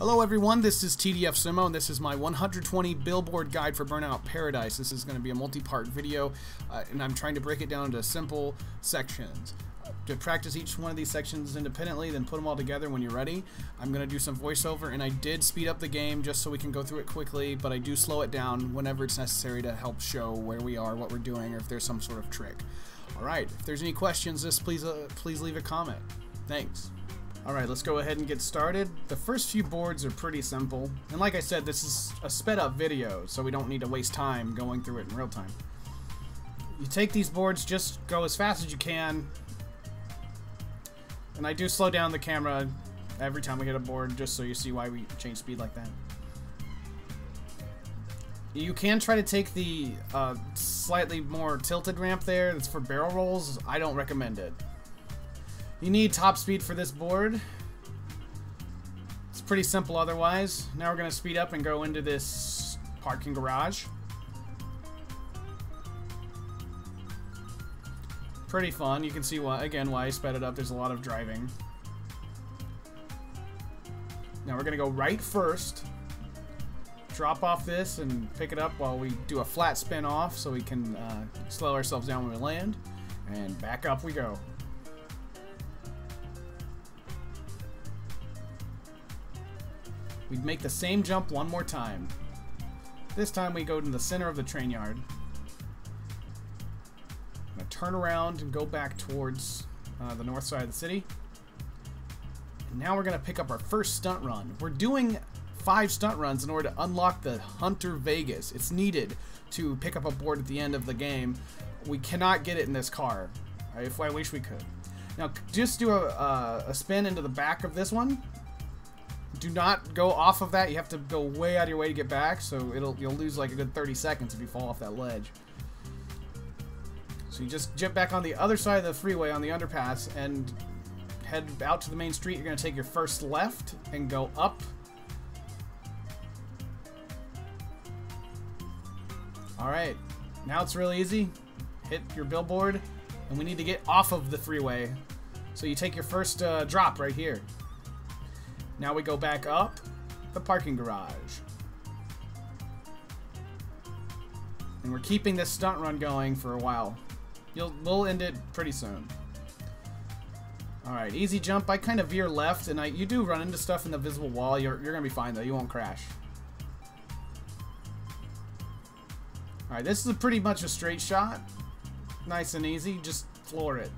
Hello everyone, this is TDF Sumo and this is my 120 billboard guide for Burnout Paradise. This is going to be a multi-part video uh, and I'm trying to break it down into simple sections. To practice each one of these sections independently, then put them all together when you're ready. I'm going to do some voiceover and I did speed up the game just so we can go through it quickly, but I do slow it down whenever it's necessary to help show where we are, what we're doing, or if there's some sort of trick. Alright, if there's any questions, just please, uh, please leave a comment. Thanks. Alright, let's go ahead and get started. The first few boards are pretty simple. And like I said, this is a sped up video, so we don't need to waste time going through it in real time. You take these boards, just go as fast as you can. And I do slow down the camera every time we hit a board, just so you see why we change speed like that. You can try to take the uh, slightly more tilted ramp there. That's for barrel rolls. I don't recommend it. You need top speed for this board. It's pretty simple otherwise. Now we're going to speed up and go into this parking garage. Pretty fun. You can see why, again, why I sped it up. There's a lot of driving. Now we're going to go right first. Drop off this and pick it up while we do a flat spin off so we can uh, slow ourselves down when we land. And back up we go. We'd make the same jump one more time. This time we go to the center of the train yard. I'm gonna turn around and go back towards uh, the north side of the city. And now we're gonna pick up our first stunt run. We're doing five stunt runs in order to unlock the Hunter Vegas. It's needed to pick up a board at the end of the game. We cannot get it in this car. If I wish we could. Now, just do a, uh, a spin into the back of this one do not go off of that. You have to go way out of your way to get back, so it'll you'll lose like a good 30 seconds if you fall off that ledge. So you just jump back on the other side of the freeway on the underpass and head out to the main street. You're going to take your first left and go up. Alright, now it's really easy. Hit your billboard, and we need to get off of the freeway. So you take your first uh, drop right here. Now we go back up the parking garage. And we're keeping this stunt run going for a while. You'll, we'll end it pretty soon. Alright, easy jump. I kind of veer left, and I you do run into stuff in the visible wall. You're, you're going to be fine, though. You won't crash. Alright, this is pretty much a straight shot. Nice and easy. Just floor it.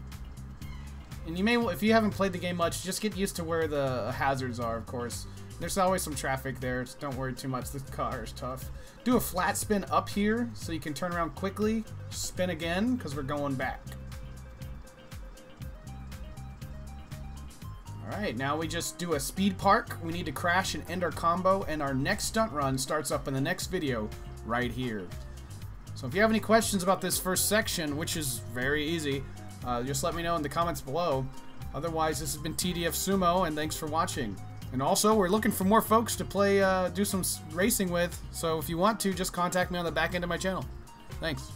And you may, if you haven't played the game much, just get used to where the hazards are, of course. There's always some traffic there, so don't worry too much. The car is tough. Do a flat spin up here so you can turn around quickly. Spin again, because we're going back. Alright, now we just do a speed park. We need to crash and end our combo, and our next stunt run starts up in the next video right here. So if you have any questions about this first section, which is very easy, uh, just let me know in the comments below. Otherwise, this has been TDF Sumo, and thanks for watching. And also, we're looking for more folks to play, uh, do some racing with, so if you want to, just contact me on the back end of my channel. Thanks.